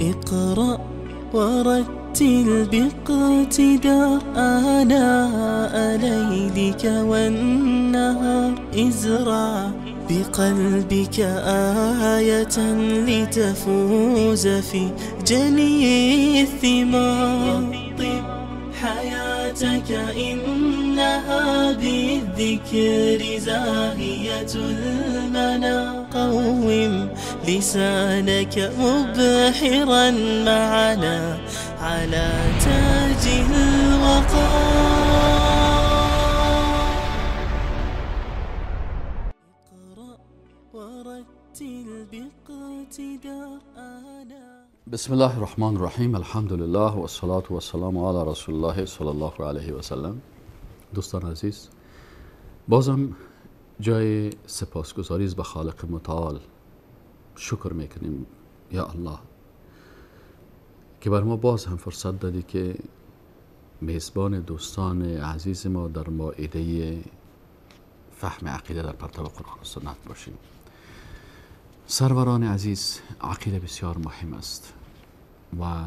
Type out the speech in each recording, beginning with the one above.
اقرأ ورتل باقتدار آناء ليلك والنهار ازرع بقلبك آية لتفوز في جني الثمار. حياتك إنها بالذكر زاهية المنى قوم لسانك مبحرا معنا على تاج الوقار. اقرأ ورتل باقتدار بسم الله الرحمن الرحیم الحمد لله و الصلاة و السلام علی رسول الله صلی الله علیه و سلم دوستان عزیز بازم جای سپاسگزاری به خالق متعال شکر می‌کنیم یا الله. که بر ما باز هم فرصت دادی که میزبان دوستان عزیز ما در مائده فهم عقیده در پرتو قرآن و سنت باشیم. سروران عزیز عقیده بسیار مهم است و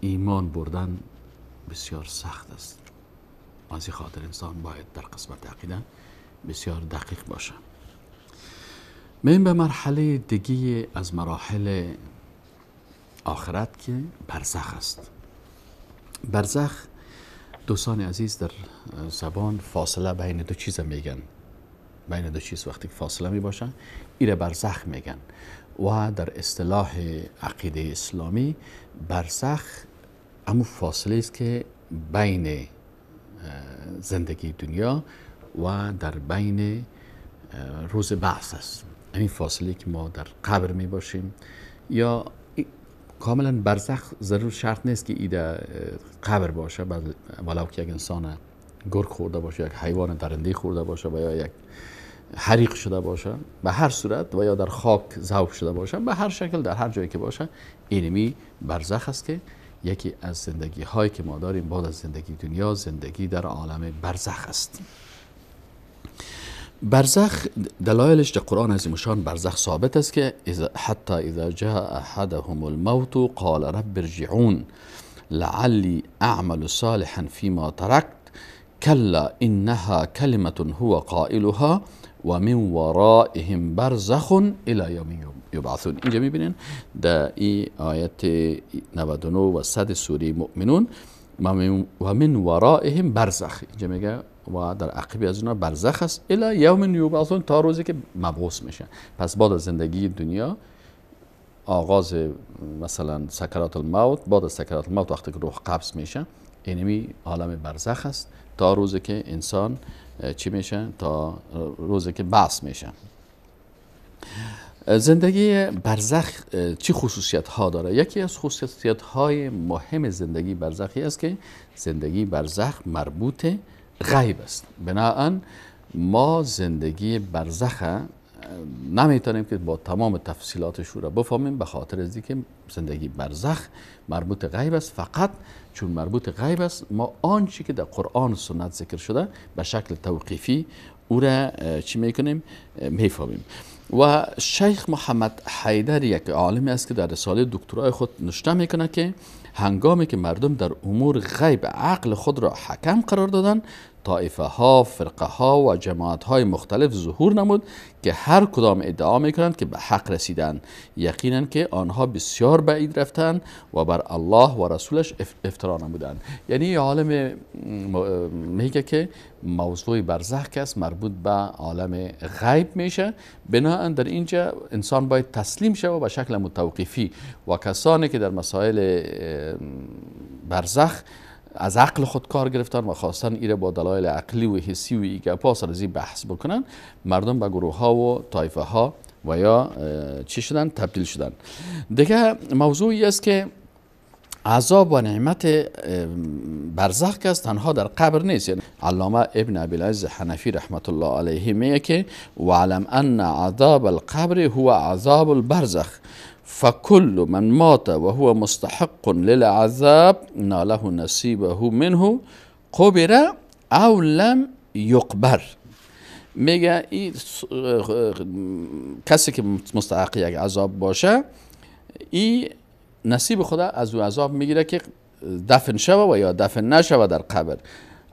ایمان بردن بسیار سخت است. از خاطر انسان باید در قسمت عقیده بسیار دقیق باشه. میم به مرحله دیگی از مراحل آخرت که برزخ است. برزخ دوستان عزیز در زبان فاصله بین دو چیز میگن. بین دو چیز وقتی فاصله می باشن ایره برزخ میگن. و در اصطلاح عقیده اسلامی برزخ امو فاصله است که بین زندگی دنیا و در بین روز بعث است. این فاصله که ما در قبر می باشیم. یا کاملا برزخ ضرور شرط نیست که ایده قبر باشه ولو که یک انسان گرگ خورده باشه یک حیوان درنده خورده باشه و یا یک حریق شده باشه به هر صورت و یا در خاک ذوب شده باشه به هر شکل در هر جایی که باشه اینمی برزخ است که یکی از زندگی هایی که ما داریم بعد از زندگی دنیا زندگی در عالم برزخ است. برزخ دلایلش در قرآن عظیم برزخ ثابت است که حتی اذا جاء احدهم الموت قال رب ارجعون لعلی اعمل صالحا فيما تركت كلا انها كلمه هو قائلها و من ورائهم برزخ إلى یوم یبعثون. اینجا میبینین در این آیت 99 و 100 سوره مؤمنون و من ورائهم برزخ اینجا میگه و در عقبی از اونا برزخ است. الى یوم یبعثون تا روزی که مبعوث میشن پس بعد از زندگی دنیا آغاز مثلا سکرات الموت بعد از سکرات الموت وقتی که روح قبض میشه اینمی عالم برزخ است. تا روزی که انسان چی میشه؟ تا روزی که بعث میشه. زندگی برزخ چی خصوصیت ها داره؟ یکی از خصوصیت های مهم زندگی برزخی است که زندگی برزخ مربوط غیب است. بنابراین ما زندگی برزخ نمی‌تونیم که با تمام تفصیلاتش رو بفهمیم به خاطر از که زندگی برزخ مربوط غیب است. فقط چون مربوط غیب است ما آنچه که در قرآن و سنت ذکر شده به شکل توقیفی او را چی می‌کنیم؟ می‌فهمیم. و شیخ محمد حیدر یک عالمی است که در رساله دکترای خود نشته می‌کنه که هنگامی که مردم در امور غیب عقل خود را حکم قرار دادن طائفه ها، فرقه ها و جماعت های مختلف ظهور نمود که هر کدام ادعا می کنند که به حق رسیدن یقینا که آنها بسیار بعید رفتن و بر الله و رسولش افترا نمودند. یعنی عالم میگه که موضوع برزخ است مربوط به عالم غیب میشه. بناهن در اینجا انسان باید تسلیم شود به شکل متوقفی. و کسانی که در مسائل برزخ از عقل خود کار گرفتن و خواستن ایره با دلایل عقلی و حسی و ایگه پاس رزی بحث بکنن مردم به گروه ها و طایفه ها و یا چی شدن؟ تبدیل شدن. دیگه موضوعی است که عذاب و نعمت برزخ که است تنها در قبر نیست. یعنی علامه ابن ابی حنفی رحمت الله علیه میگه که وعلم ان عذاب القبر هو عذاب البرزخ فكل من مات وهو مستحق للعذاب ناله نصيبه منه قبر او لم يقبر. میگه این کسی که مستحق یک عذاب باشه این نصیب خود از او عذاب می‌گیره که دفن شوه و یا دفن نشوه در قبر.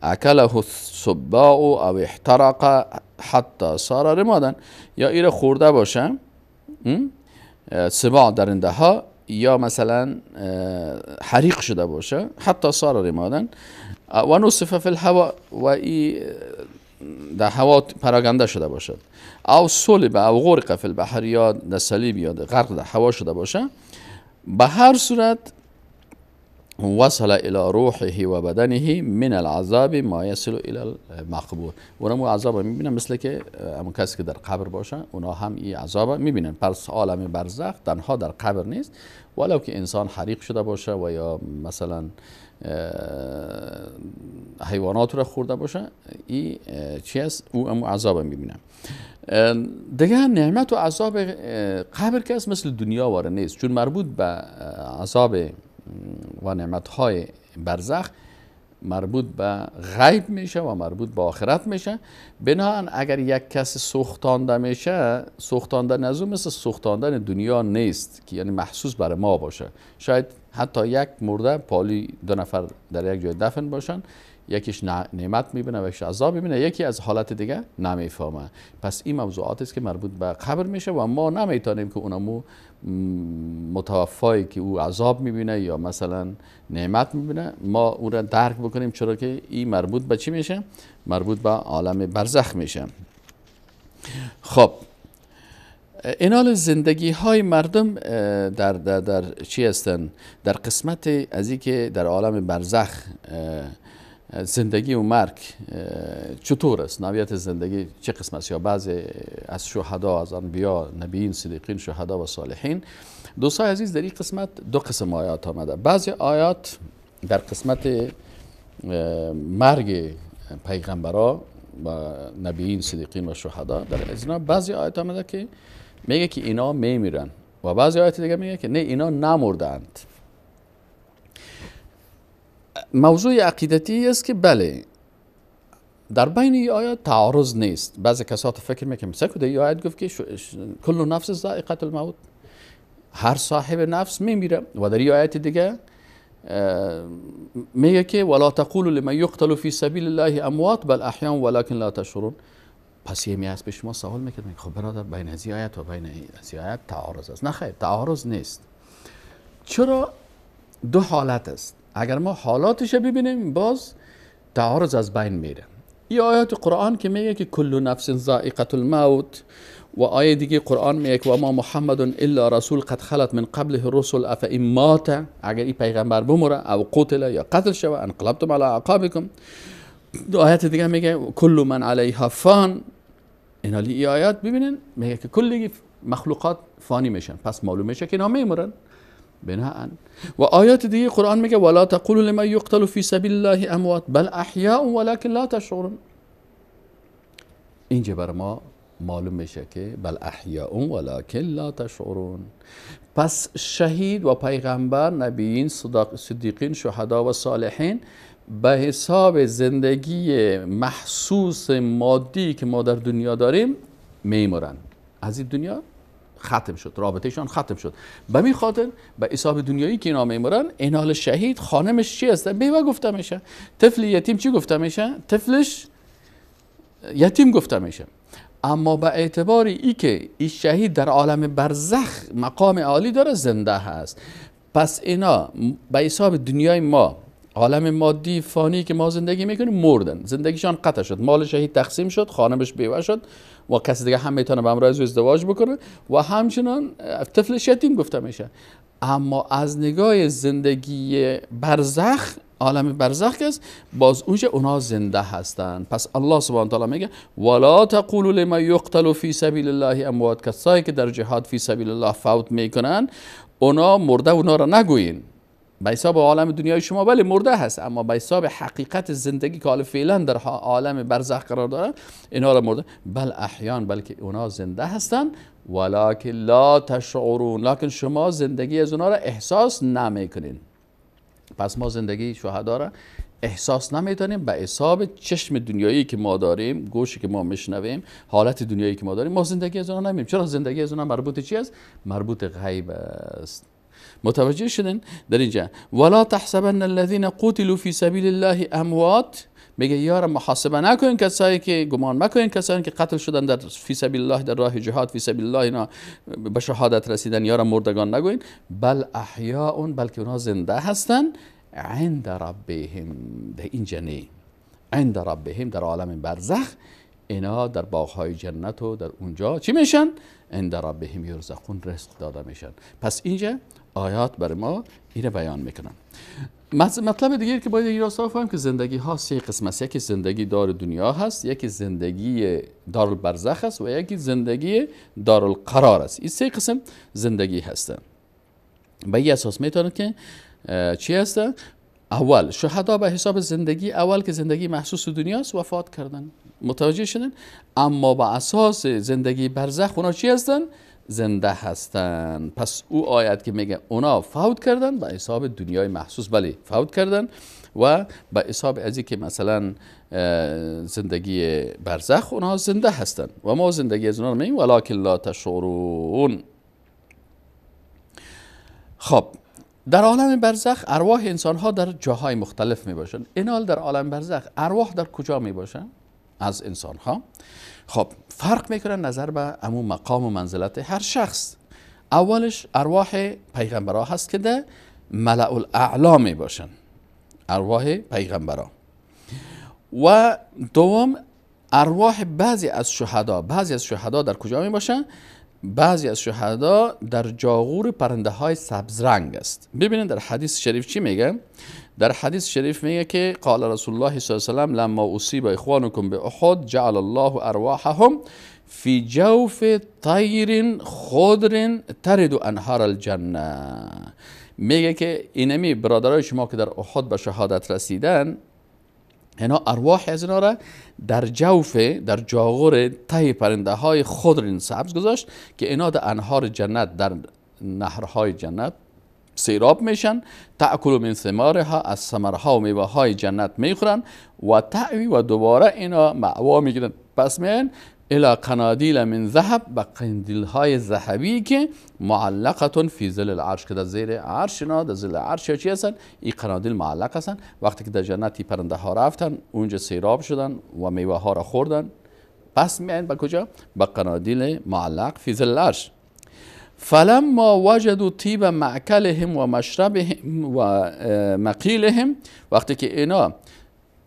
اکله السباع او احترق حتی صار رمادن یا ایره خورده باشه سباع درنده ها یا مثلا حریق شده باشه حتی صار رمادن و نصف فی الهوا و ای در هوا پراگنده شده باشد او صلب او غرق فی البحر یا در صلیب یا غرق در هوا شده باشه به هر صورت وصل الى روحه و بدنه من العذاب ما يصل الى المقبور اونم عذاب می‌بینن مثل که همون کسی که در قبر باشه اونا هم این عذاب می‌بینن. پس عالم برزخ تنها در قبر نیست. ولو که انسان حریق شده باشه و یا مثلا حیوانات رو خورده باشه این چی است او هم عذاب می‌بینن. دیگه نعمت و عذاب قبر که مثل دنیا واره نیست. چون مربوط به عذاب و نعمت های برزخ مربوط به غیب میشه و مربوط به آخرت میشه. بنابراین اگر یک کس سوختانده میشه سوختاندن از مثل سوختاندن دنیا نیست که یعنی محسوس برای ما باشه. شاید حتی یک مرده پالی دو نفر در یک جای دفن باشن. یکیش نعمت می‌بینه و یکیش عذاب می‌بینه. یکی از حالت دیگه نمی‌فهمه. پس این موضوعات است که مربوط به قبر میشه و ما نمی‌تونیم که اونمو متوفایی که او عذاب می‌بینه یا مثلا نعمت می‌بینه ما او را درک بکنیم چرا که این مربوط به چی میشه؟ مربوط به عالم برزخ میشه. خب اینال زندگی های مردم در, در, در چی هستن؟ در قسمت از که در عالم برزخ زندگی و مرگ چطور است؟ نویت زندگی چه قسم است؟ یا بعضی از شهدا از انبیا نبیین صدیقین شهدا و صالحین. دوستای عزیز در این قسمت دو قسم آیات آمده. بعضی آیات در قسمت مرگ پیغمبرا و نبیین صدیقین و شهدا در ازنا بعضی آیات آمده که میگه که اینا میمیرن. و بعضی آیات دیگه میگه که نه اینا نمردند موضوع عقیدتی است که بله در بین این آیات تعارض نیست. بعضی کسات فکر می‌کنم که این آیت گفت که کل نفس ذائقه الموت. هر صاحب نفس میمیره. و در این آیت دیگه میگه که ولا تقولوا لمن يقتل في سبيل الله اموات بل احياء ولكن لا تشعرون پس یه از به شما سوال می‌کنم خب برادر بین از آیت و بین از آیت تعارض است. نه خیر تعارض نیست. چرا دو حالت است؟ اگر ما حالاتش ببینیم باز تعارض از بین میره. این آیات قرآن که میگه که کل نفس ذائقه الموت و آیه دیگه قرآن میگه که و ما محمد الا رسول قد خلت من قبله الرسل اف این مات؟ اگر این پیغمبر بمره او قتل یا قتل شوه انقلبتم على اعقابكم دو آیات دیگه میگه کل من علیها فان. اینا ای آیات ببینین میگه که کلی مخلوقات فانی میشن. پس معلوم میشه که اینا میمرن. بناء. و آیات دیگه قرآن میگه ولا تقولوا لمن يقتل في سبيل الله اموات بل احیاء ولكن لا تشعرون. اینجا بر ما معلوم میشه که بل احیاء ولكن لا تشعرون. پس شهید و پیغمبر نبیین صدیقین شهدا و صالحین به حساب زندگی محسوس مادی که ما در دنیا داریم میمرن. از این دنیا ختم شد رابطهشان ختم شد. به می خاطر به حساب دنیایی که اینا میمرن اینال شهید خانمش چی است؟ بیوه گفته میشه. طفل یتیم چی گفته میشه؟ طفلش یتیم گفته میشه. اما به اعتبار ای که این شهید در عالم برزخ مقام عالی داره زنده هست. پس اینا به حساب دنیای ما عالم مادی فانی که ما زندگی می‌کنیم مردن. زندگیشان قطع شد. مال شهید تقسیم شد خانمش بیوه شد و کسی دیگه هم می‌تونه به امرای ازدواج بکنه و همچنان طفل یتیم گفته میشه. اما از نگاه زندگی برزخ عالم برزخ است باز اونجا اونا زنده هستند پس الله سبحانه تعالی میگه ولا تقولوا لمن يقتل في سبيل الله اموات کسایی که در جهاد فی سبیل الله فوت می‌کنن اونا مرده اونا را نگوین به حساب عالم دنیای شما ولی مرده هست. اما به حساب حقیقت زندگی که حالا فعلا در عالم برزخ قرار داره اینا را مرده. بل احیان بلکه اونا زنده هستن. ولکن لا تشعرون. لکن شما زندگی از اونا را احساس نمی‌کنین. پس ما زندگی شهدا را احساس نمی‌تونیم. به حساب چشم دنیایی که ما داریم گوشی که ما میشنویم حالت دنیایی که ما داریم ما زندگی از اونا نمی‌بینیم. چرا زندگی از اونا مربوط چی است؟ مربوط غیب است. متوجه شدن؟ در اینجا ولا تحسبن الذين قتلوا في سبيل الله اموات میگه یارم محاسبه نکنین کسایی که گمان مکنین کسایی که قتل شدن در فی سبیل الله در راه جهاد فی سبیل الله اینا به شهادت رسیدن. یارم مردگان نگوین بل احیاء بلکه اونها زنده هستن عند ربهم. در این جنه عند ربهم در عالم برزخ اینا در باغهای جنت و در اونجا چی میشن؟ عند ربهم یرزقون رزق داده میشن. پس اینجا آیات بر ما اینه بیان می‌کنن. مطلب دیگه که باید این راستا فهم که زندگی ها سه قسم است. یکی زندگی دار دنیا هست یکی زندگی دار البرزخ است و یکی زندگی دار القرار است. این سه قسم زندگی هستن. به این اساس می‌تونه که چی هستن اول شهدا به حساب زندگی اول که زندگی محسوس دنیاست وفات کردن. متوجه شدن؟ اما با اساس زندگی برزخ اونا چی هستن؟ زنده هستن. پس او آیت که میگه اونا فوت کردن به حساب دنیای محسوس. بله فوت کردن و به حساب از که مثلا زندگی برزخ اونا زنده هستن و ما زندگی از اونا میگیم ولکن لا تشعرون. خب در عالم برزخ ارواح انسان ها در جاهای مختلف می باشند اینال در عالم برزخ ارواح در کجا می باشند از انسان ها خب فرق می‌کنن نظر به امو مقام و منزلت هر شخص. اولش ارواح پیغمبرا هست که ده ملع الاعلا می باشن ارواح پیغمبرا. و دوم ارواح بعضی از شهدا بعضی از شهدا در کجا می باشن بعضی از شهدا در جاغور پرنده های سبز رنگ است. ببینید در حدیث شریف چی میگه؟ در حدیث شریف میگه که قال رسول الله صلی الله علیه و سلم لما اصیب اخوانکم به احد جعل الله ارواحهم فی جوف طیر خضر ترد انهار الجنه. میگه که اینمی برادرای شما که در احد به شهادت رسیدن اینا ارواح از را در جوف در جاغور ته پرنده های خضر سبز گذاشت که اینا در انهار جنت در نهرهای جنت سیراب میشن تأکل من ثمارها از ثمرها و میوه های جنت می‌خورن و تعوی و دوباره اینا معوا می‌گیرن. پس میان الى قنادیل من ذهب به قندیل های ذهبی که معلقتون فی ظل العرش که در زیر عرش اینا در زیر عرش چی هستن؟ این قنادیل معلق هستن. وقتی که در جنتی پرنده ها رفتن اونجا سیراب شدن و میوه ها را خوردن. پس میان به کجا؟ به قنادیل معلق فی ظل العرش. فلما وجدوا طیب معکلهم و مشربهم و مقیلهم وقتی که اینا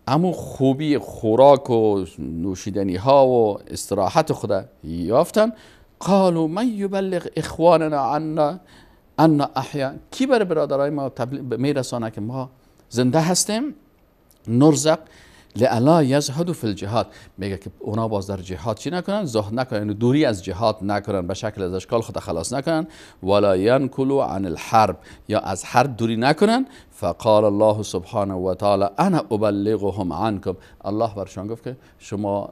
امو خوبی خوراک و نوشیدنی ها و استراحت خود یافتن قالوا من یبلغ اخواننا عنا ان احیا. کی بر برادرای ما میرسانه که ما زنده هستیم؟ نرزق لالا یزهدوا فی الجهاد. میگه که اونا باز در جهاد چی نکنن؟ زهد نکنن. یعنی دوری از جهاد نکنن. به شکل از اشکال خود خلاص نکنن. ولا ینکلوا عن الحرب. یا از حرب دوری نکنن. فقال الله سبحانه و تعالی انا ابلغهم عنکم. الله برشان گفت که شما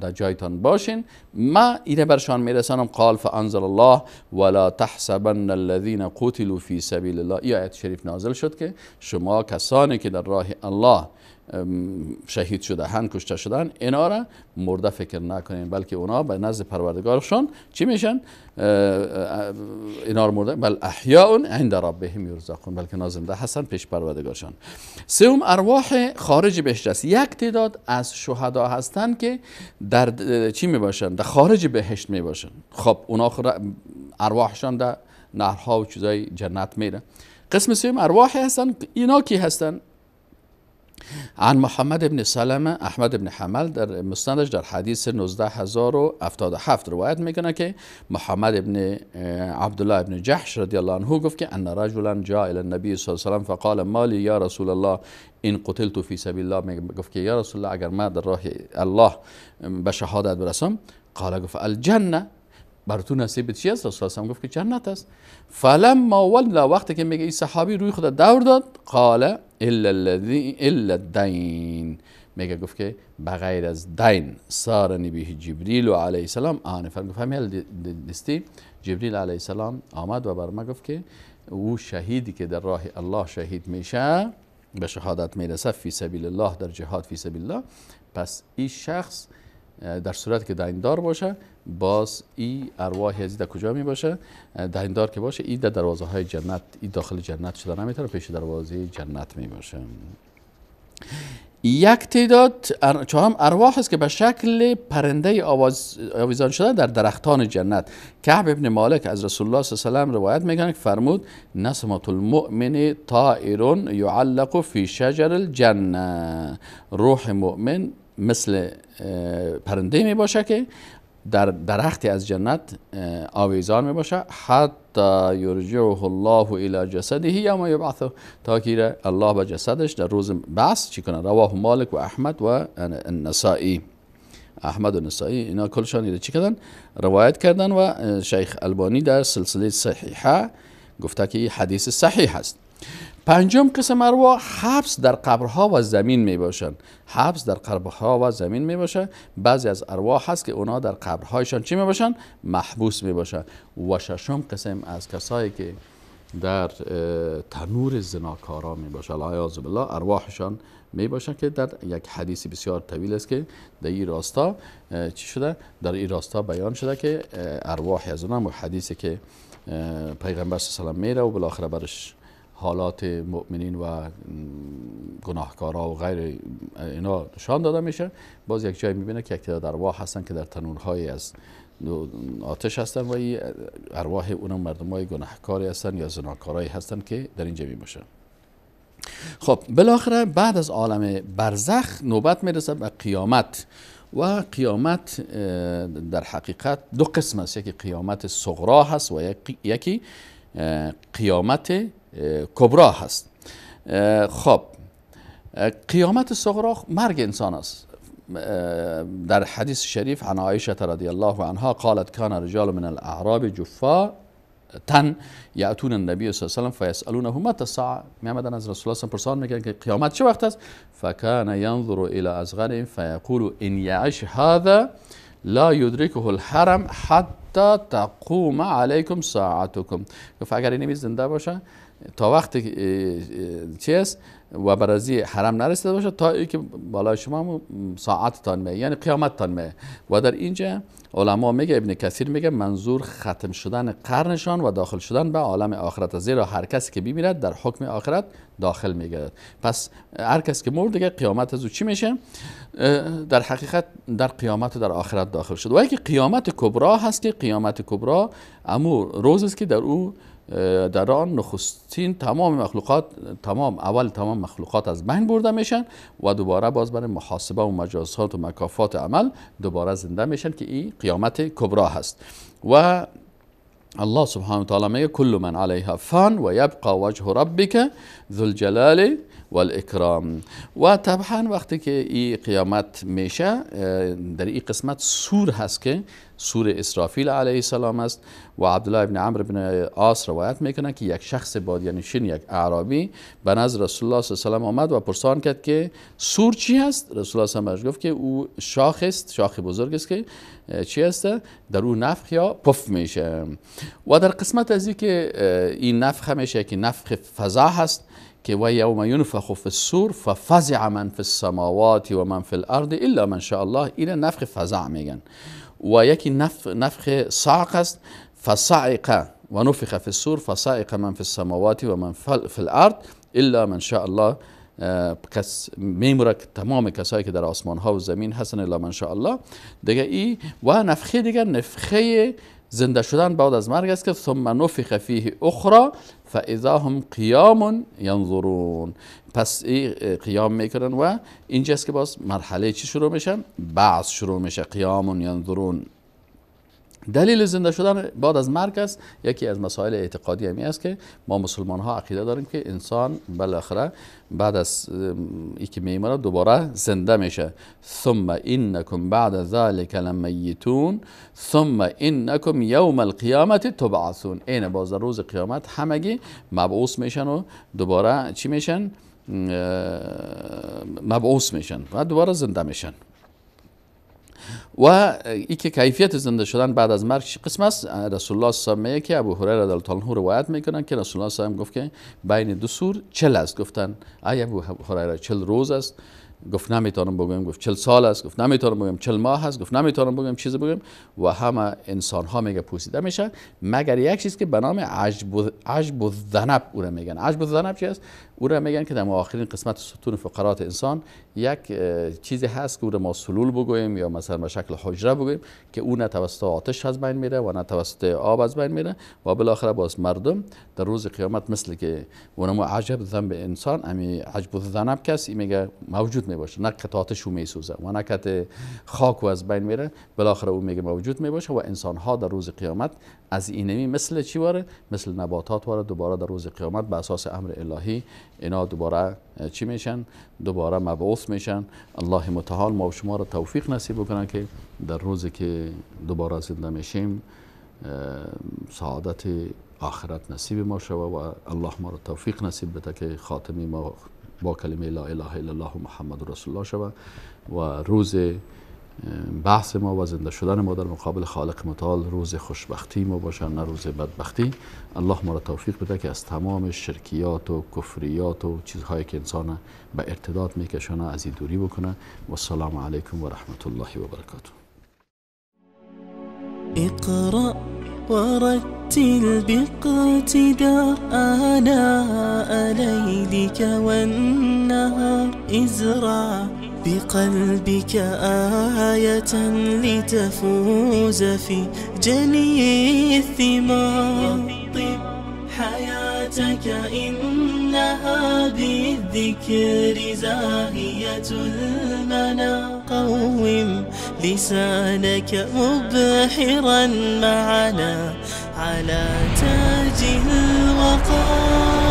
در جایتان باشین. ما اینه برشان میرسانم. قال فانزل الله ولا تحسبن الذين قتلوا في سبيل الله. این آیت شریف نازل شد که شما کسانی که در راه الله شهید شده هن کشته شدن اینا را مرده فکر نکنین بلکه اونا به نزد پروردگارشان چی میشن؟ اینا را مرده بل احیاء عند ربهم یرزقون بلکه نازنده هستن پیش پروردگارشان. سوم ارواح خارج بهشت است. یک تعداد از شهدا هستن که در چی می باشن در خارج بهشت می باشن خب اونا ارواحشان در نهرها و چیزای جنت میره. قسم سوم ارواح هستن اینا کی هستن؟ عن محمد ابن سلمه احمد ابن حمل در مستندش در حدیث 19077 روایت می‌کنه که محمد ابن عبدالله ابن جحش رضی الله عنه گفت که ان رجلا جاء الى النبي صلی الله علیه وسلم فقال مالی یا رسول الله این قتلت فی سبیل الله گفت که یا رسول الله اگر ما در راه الله به شهادت برسم قال گفت الجنه بر تو نصیب چی است؟ رسول الله گفت که جنت است. فلما ولا وقتی که میگه این صحابی روی خود دور داد قال الا الذي الا الدين. میگه گفت که بغیر از دین سارنی به جبریل و علیه السلام آنفر گفت همیل دستی؟ جبریل علیه السلام آمد و بر ما گفت که او شهیدی که در راه الله شهید میشه به شهادت می‌رسه فی سبیل الله در جهاد فی سبیل الله. پس این شخص در صورت که دیندار باشه باز ای ارواح از در کجا می باشه؟ دیندار که باشه ای در دروازه های جنت ای داخل جنت شده نمی‌تونه پیش دروازه جنت می باشه. یک تعداد هم ارواح است که به شکل پرنده آواز آویزان شده در درختان جنت. کعب ابن مالک از رسول الله صلی الله علیه و روایت می‌کنه که فرمود نسمت المؤمن طائر یعلق فی شجر الجنه روح مؤمن مثل پرنده می باشه که در درختی از جنت آویزان می باشه حتی یرجعه الله الى جسده یوم یبعثه. تا که الله به جسدش در روز بعث چی کنه؟ رواه مالک و احمد و النسائی. احمد و نسائی اینا کلشان چی کردن؟ روایت کردن و شیخ البانی در سلسله صحیحه گفته که حدیث صحیح است پنجم قسم ارواح حبس در قبرها و زمین می باشند حبس در قبرها و زمین می باشه بعضی از ارواح هست که اونا در قبرهایشان چی می باشن محبوس می باشن و ششم قسم از کسایی که در تنور زناکارا می باشن العیاذ بالله ارواحشان می باشن که در یک حدیث بسیار طویل است که در این راستا چی شده؟ در این راستا بیان شده که ارواح از اونها حدیثی که پیغمبر صلی الله علیه و میره و بالاخره برش حالات مؤمنین و گناهکارا و غیر اینا نشان داده میشه. باز یک جای می‌بینه که یک تعداد ارواح هستن که در تنورهای از آتش هستن و این ارواح اون مردم های گناهکاری هستن یا زناکارایی هستن که در اینجا می باشن خب بالاخره بعد از عالم برزخ نوبت می‌رسه به قیامت و قیامت در حقیقت دو قسم است. یکی قیامت صغرا هست و یکی قیامت کبرا هست. خب قیامت صغرا مرگ انسان است. در حدیث شریف عن عایشه رضی الله عنها قالت كان رجال من الاعراب جفا تن یاتون النبی صلی الله علیه و فیسالونه متى الساعه میامدن از رسول الله پرسان میگن که قیامت چه وقت است؟ فكان ينظر الى اصغر فيقول ان يعش هذا لا يدركه الحرم حتى تقوم عليكم ساعتكم اگر این زنده باشه تا وقتی چی است؟ و برازی حرم نرسیده باشه تا ای که بالای شما ساعت تان می یعنی قیامت تان می و در اینجا علما میگه ابن کثیر میگه منظور ختم شدن قرنشان و داخل شدن به عالم آخرت زیرا هر کسی که بمیرد در حکم آخرت داخل میگرد پس هر کسی که مرد دیگه قیامت از چی میشه؟ در حقیقت در قیامت در آخرت داخل شد. و یکی قیامت کبرا هست که قیامت کبرا امو روز است که در او در آن نخستین تمام مخلوقات تمام اول تمام مخلوقات از بین برده میشن و دوباره باز برای محاسبه و مجازات و مکافات عمل دوباره زنده میشن که این قیامت کبرا هست. و الله سبحانه و تعالی میگه کل من علیها فان و یبقى وجه ربک ذو الجلال والاکرام. و طبعا وقتی که این قیامت میشه در این قسمت سور هست که سور اسرافیل علیه السلام است و عبدالله ابن عمرو بن عاص روایت می‌کنه که یک شخص بادیانشین یک اعرابی به نظر رسول الله صلی الله علیه و آمد و پرسان کرد که سور چی است رسول الله صلی الله گفت که او شاخ است شاخ بزرگ است که چی است در او نفخ یا پف میشه. و در قسمت از که این نفخ میشه که نفخ فضا هست که و یوم ینفخ فی السور ففزع من فی السماوات و من فی الارض الا من شاء الله این نفخ فزع میگن. و یکی نفخ, نفخ صعق است فصعق و نفخ فی السور فصعق من فی السماوات و من فی الأرض إلا من شاء الله کس میموره تمام کسایی که در آسمان ها و زمین هستن إلا من شاء الله. دیگه ای و نفخه دیگه نفخه زنده شدن بعد از مرگ است که ثم نفخ فیه أخرى فاذا هم قیام ینظرون پس قیام می‌کنن و اینجاست که باز مرحله چی شروع میشن بعض شروع میشه. قیام ینظرون دلیل زنده شدن بعد از مرگ است. یکی از مسائل اعتقادی همی است که ما مسلمان ها عقیده داریم که انسان بالاخره بعد از ای که میمونه دوباره زنده میشه. ثم انکم بعد ذلك لمیتون. ثم انکم یوم القیامت تبعثون. این باز روز قیامت همگی مبعوث میشن و دوباره چی میشن؟ مبعوث میشن و دوباره زنده میشن. و ای که کیفیت زنده شدن بعد از مرگ قسم است. رسول الله صلی الله که ابو هریره رضی الله عنه روایت می‌کنن که رسول الله صلی گفت که بین دو سور چل است. گفتن ای ابو هریره چل روز است. گفت نمی‌تونم بگم گفت چل سال است. گفت نمی‌تونم بگم چل ماه هست گفت نمی‌تونم بگم چیزی بگم و همه انسان ها میگه پوسیده میشه. مگر یک چیز که به نام عجب عجب و ذنب او را میگن. عجب و ذنب چی است؟ او را میگن که در آخرین قسمت ستون فقرات انسان یک چیزی هست که او را ما سلول بگوییم یا مثلا به شکل حجره بگوییم که او نه توسط آتش از بین میره و نه توسط آب از بین میره و بالاخره باز مردم در روز قیامت مثل که اونم عجب ذنب انسان امی عجب الذنب کسی میگه موجود می‌باشه نه که آتش او میسوزه و نه که خاک و از بین میره بالاخره او میگه موجود می‌باشه و انسان ها در روز قیامت از اینمی مثل چی واره؟ مثل نباتات واره. دوباره در روز قیامت به اساس امر الهی اینا دوباره چی میشن؟ دوباره مبعوث میشن. الله متعال ما و شما را توفیق نصیب بکنه که در روزی که دوباره زنده میشیم سعادت آخرت نصیب ما شود و الله ما را توفیق نصیب بده که خاتمی ما با کلمه لا اله الا الله محمد رسول الله شود. و روز بحث ما و زنده شدن ما در مقابل خالق متعال روز خوشبختی ما باشه نه روز بدبختی. الله ما را توفیق بده که از تمام شرکیات و کفریات و چیزهایی که انسان به ارتداد میکشانه از این دوری بکنه. و السلام علیکم و رحمت الله و برکاته. اقرأ ورتل باقتداء آناء ليلك والنهار ازرع بقلبك آية لتفوز في جني الثمار. حياتك إنها بالذكر زاهية المنى قوم لسانك مبحرا معنا على تاج الوقار.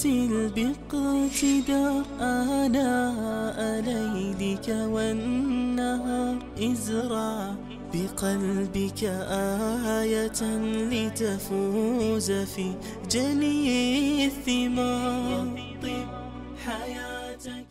ورتل باقتداء آناء ليلك والنهار إزرع بقلبك آية لتفوز في جني الثمار. حياتك